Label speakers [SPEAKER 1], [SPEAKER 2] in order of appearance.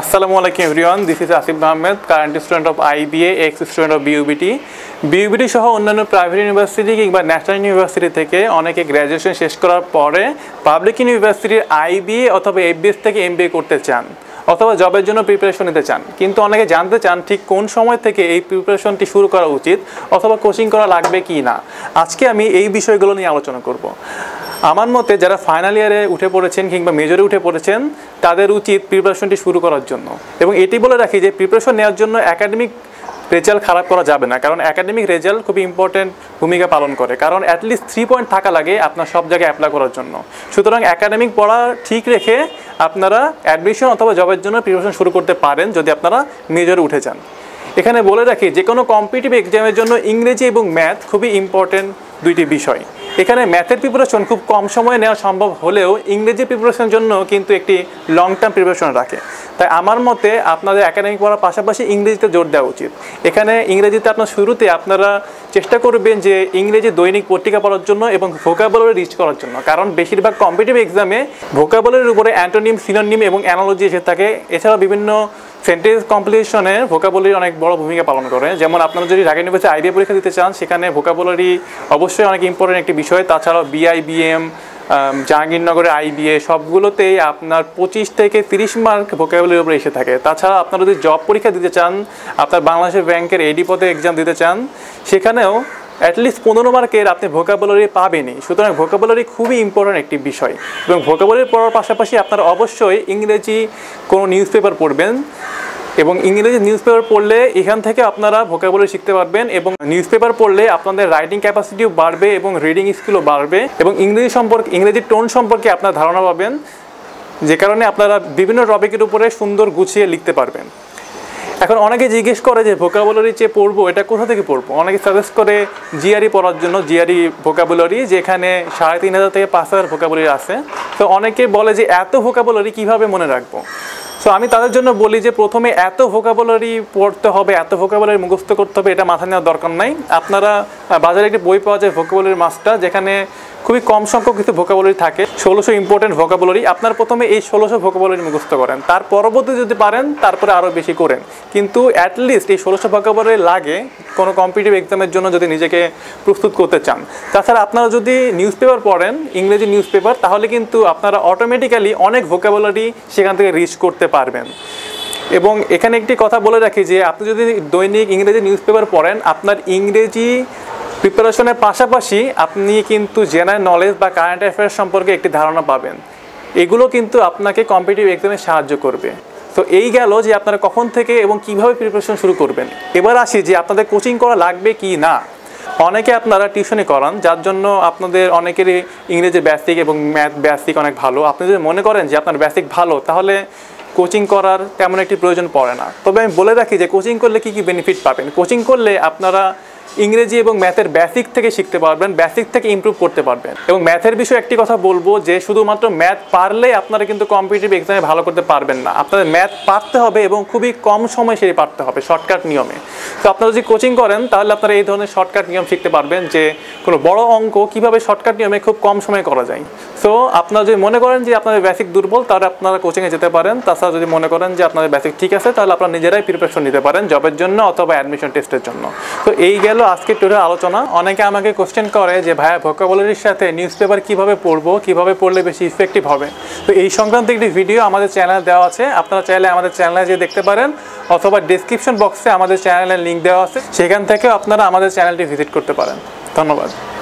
[SPEAKER 1] আসসালামু আলাইকুম everyone this is Asif Ahmed current student of IBA ex student of BUBT BUBT সহ অন্যান্য private university কিংবা national university থেকে অনেকে গ্র্যাজুয়েশন শেষ করার পরে পাবলিক ইউনিভার্সিটির আইবিএ অথবা এফবিএস থেকে এমবিএ করতে চান অথবা জবের জন্য প্রিপারেশন নিতে চান। কিন্তু অনেকে জানতে চান ঠিক কোন সময় থেকে এই প্রিপারেশনটি শুরু করা উচিত অথবা কোচিং করা লাগবে কি না। আজকে আমি এই বিষয়গুলো নিয়ে আলোচনা করব। আমার মতে যারা ফাইনাল ইয়ারে উঠে পড়েছেন কিংবা মেজরে উঠে পড়েছেন, তাদের উচিত প্রিপারেশনটি শুরু করার জন্য। এবং এটি বলে রাখি যে প্রিপারেশন নেওয়ার জন্য একাডেমিক রেজাল্ট খারাপ করা যাবে না, কারণ একাডেমিক রেজাল্ট খুবই ইম্পর্টেন্ট ভূমিকা পালন করে। কারণ অ্যাটলিস্ট থ্রি পয়েন্ট থাকা লাগে আপনার সব জায়গায় অ্যাপ্লাই করার জন্য। সুতরাং একাডেমিক পড়া ঠিক রেখে আপনারা অ্যাডমিশন অথবা জবের জন্য প্রিপারেশন শুরু করতে পারেন যদি আপনারা মেজরে উঠে যান। এখানে বলে রাখি যে কোনো কম্পিটিভ এক্সামের জন্য ইংরেজি এবং ম্যাথ খুবই ইম্পর্টেন্ট দুইটি বিষয়। এখানে ম্যাথের প্রিপারেশন খুব কম সময়ে নেওয়া সম্ভব হলেও ইংরেজি প্রিপারেশনের জন্য কিন্তু একটি লং টার্ম প্রিপারেশন রাখে। তাই আমার মতে আপনাদের একাডেমিক পড়ার পাশাপাশি ইংরেজিতে জোর দেওয়া উচিত। এখানে ইংরেজিতে আপনার শুরুতে আপনারা চেষ্টা করবেন যে ইংরেজি দৈনিক পত্রিকা পড়ার জন্য এবং ভোকাবুলারি রিচ করার জন্য। কারণ বেশিরভাগ কম্পিটিভ এক্সামে ভোকাবুলারির উপরে অ্যান্টোনিম সিনোনিম এবং অ্যানালজি এসে থাকে। এছাড়াও বিভিন্ন সেন্টেন্স কম্পিটিশনে ভোকাবুলারি অনেক বড় ভূমিকা পালন করে। যেমন আপনারা যদি ঢাকা ইউনিভার্সিটি আইবিএ পরীক্ষা দিতে চান, সেখানে ভোকাবুলারি অবশ্যই অনেক ইম্পর্টেন্ট একটি বিষয়। তাছাড়াও বিআইবিএম জাহাঙ্গীরনগরের আইবিএ সবগুলোতেই আপনার পঁচিশ থেকে তিরিশ মার্ক ভোকাবুলারির উপরে এসে থাকে। তাছাড়া আপনারা যদি জব পরীক্ষা দিতে চান, আপনার বাংলাদেশের ব্যাংকের এডি পদে এক্সাম দিতে চান, সেখানেও অ্যাটলিস্ট পনেরো মার্কের আপনি ভোকাবুলারি পাবেনই। সুতরাং ভোকাবুলারি খুবই ইম্পর্ট্যান্ট একটি বিষয়। এবং ভোকাবুলারি পড়ার পাশাপাশি আপনারা অবশ্যই ইংরেজি কোনো নিউজ পেপার পড়বেন এবং ইংরেজি নিউজ পেপার পড়লে এখান থেকে আপনারা ভোকাবুলারি শিখতে পারবেন এবং নিউজ পেপার পড়লে আপনাদের রাইটিং ক্যাপাসিটিও বাড়বে এবং রিডিং স্কিলও বাড়বে এবং ইংরেজি সম্পর্কে, ইংরেজি টোন সম্পর্কে আপনার ধারণা পাবেন, যে কারণে আপনারা বিভিন্ন টপিকের উপরে সুন্দর গুছিয়ে লিখতে পারবেন। এখন অনেকে জিজ্ঞেস করে যে ভোকাবুলারি যে পড়ব, এটা কোথা থেকে পড়ব? অনেকে সাজেস্ট করে জিআরই পড়ার জন্য জিআরই ভোকাবুলারি যেখানে সাড়ে তিন হাজার থেকে পাঁচ হাজার ভোকাবুলারি আছে। তো অনেকে বলে যে এত ভোকাবুলারি কীভাবে মনে রাখব? সো আমি তাদের জন্য বলি যে প্রথমে এত ভোকাবুলারি পড়তে হবে, এত ভোকাবুলারি মুখস্থ করতে হবে, এটা মাথা নেওয়ার দরকার নাই। আপনারা বাজারে একটি বই পাওয়া যায় ভোকাবুলারি মাস্টার যেখানে খুবই কম সংখ্যক কিছু ভোকাবুলারি থাকে। ষোলোশো ইম্পর্টেন্ট ভোকাবুলারি আপনার প্রথমে এই ষোলোশো ভোকাবুলারি মুখস্থ করেন। তার পরবর্তী যদি পারেন, তারপরে আরও বেশি করেন। কিন্তু অ্যাটলিস্ট এই ষোলোশো ভোকাবুলারি লাগে কোনো কম্পিটিভ এক্সামের জন্য যদি নিজেকে প্রস্তুত করতে চান। তাছাড়া আপনারা যদি নিউজ পেপার পড়েন, ইংরেজি নিউজ পেপার তাহলে কিন্তু আপনারা অটোমেটিক্যালি অনেক ভোকাবুলারি সেখান থেকে রিচ করতে পারবেন। এবং এখানে একটি কথা বলে রাখি যে, আপনি যদি দৈনিক ইংরেজি নিউজ পেপার পড়েন, আপনার ইংরেজি প্রিপারেশনের পাশাপাশি আপনি কিন্তু জেনারেল নলেজ বা কারেন্ট অ্যাফেয়ার্স সম্পর্কে একটি ধারণা পাবেন। এগুলো কিন্তু আপনাকে কম্পিটিভ এক্সামে সাহায্য করবে। তো এই গেল যে আপনারা কখন থেকে এবং কীভাবে প্রিপারেশন শুরু করবেন। এবার আসি যে আপনাদের কোচিং করা লাগবে কি না। অনেকে আপনারা টিউশনে করান, যার জন্য আপনাদের অনেকেরই ইংরেজি বেসিক এবং ম্যাথ বেসিক অনেক ভালো। আপনি যদি মনে করেন যে আপনার বেসিক ভালো, তাহলে কোচিং করার তেমন একটি প্রয়োজন পড়ে না। তবে আমি বলে রাখি যে কোচিং করলে কী কী বেনিফিট পাবেন? কোচিং করলে আপনারা ইংরেজি এবং ম্যাথের বেসিক থেকে শিখতে পারবেন বেসিক থেকে ইমপ্রুভ করতে পারবেন। এবং ম্যাথের বিষয়ে একটি কথা বলব যে, শুধুমাত্র ম্যাথ পারলে আপনারা কিন্তু কম্পিটিটিভ এক্সামে ভালো করতে পারবেন না। আপনাদের ম্যাথ পারতে হবে এবং খুবই কম সময় সেটি পারতে হবে শর্টকাট নিয়মে। তো আপনারা যদি কোচিং করেন, তাহলে আপনারা এই ধরনের শর্টকাট নিয়ম শিখতে পারবেন যে, কোনো বড় অঙ্ক কীভাবে শর্টকাট নিয়মে খুব কম সময়ে করা যায়। সো আপনারা যদি মনে করেন যে আপনাদের বেসিক দুর্বল, তাহলে আপনারা কোচিংয়ে যেতে পারেন। তাছাড়া যদি মনে করেন যে আপনাদের বেসিক ঠিক আছে, তাহলে আপনারা নিজেরাই প্রিপারেশন নিতে পারেন জবের জন্য অথবা অ্যাডমিশন টেস্টের জন্য। তো এই গেল আজকে টুরের আলোচনা। অনেকে আমাকে কোশ্চেন করে যে, ভাইয়া ভোকাবুলারির সাথে নিউজ পেপার কীভাবে পড়ব? কীভাবে পড়লে বেশি ইফেক্টিভ হবে? তো এই সংক্রান্ত একটি ভিডিও আমাদের চ্যানেলে দেওয়া আছে। আপনারা চাইলে আমাদের চ্যানেলে যেয়ে দেখতে পারেন অথবা ডিসক্রিপশন বক্সে আমাদের চ্যানেলের লিঙ্ক দেওয়া আছে। সেখান থেকে আপনারা আমাদের চ্যানেলটি ভিজিট করতে পারেন। ধন্যবাদ।